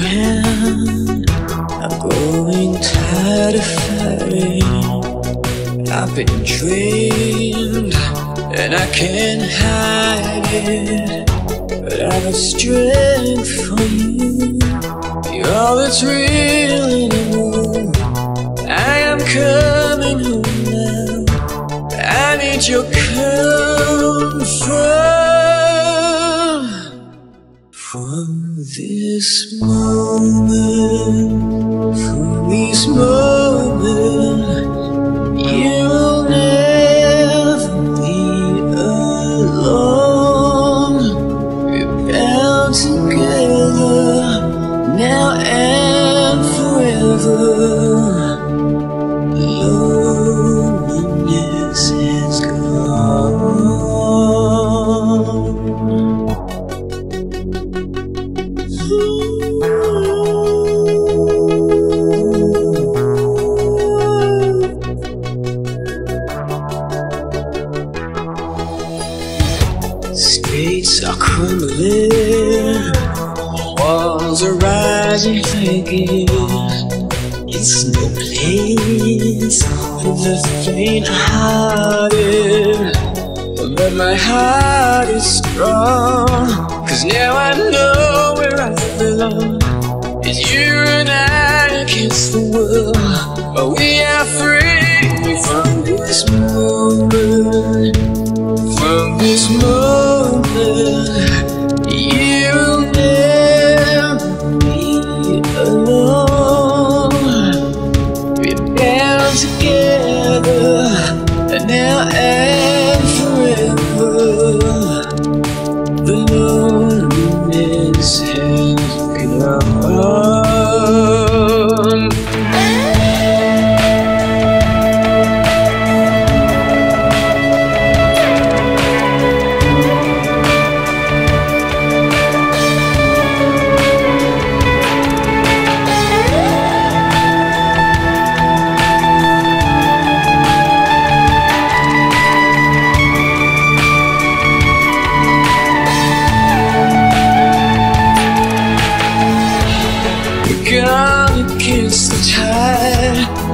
hand. I'm growing tired of fighting. I've been drained and I can't hide it. But I have strength for you. You're all that's real anymore. I am coming home now. I need your comfort. From this moment, from this moment, you'll never be alone. We're bound together now and forever. Loneliness is gone. Streets are crumbling, walls are rising again. It's no place for the faint-hearted, but my heart is strong. Cause now I know where I belong. It's you and I against the world, but we are free from this moment. From this moment, you'll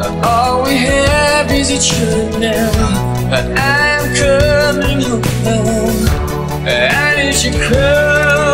tide. All we have is each other now. I'm coming home now. I need you come.